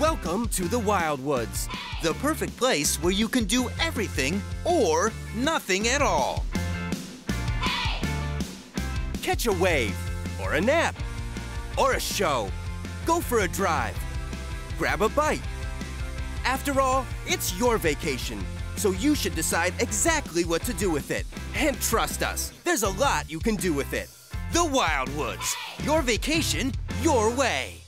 Welcome to the Wildwoods, the perfect place where you can do everything or nothing at all. Catch a wave, or a nap, or a show. Go for a drive. Grab a bite. After all, it's your vacation, so you should decide exactly what to do with it. And trust us, there's a lot you can do with it. The Wildwoods, your vacation, your way.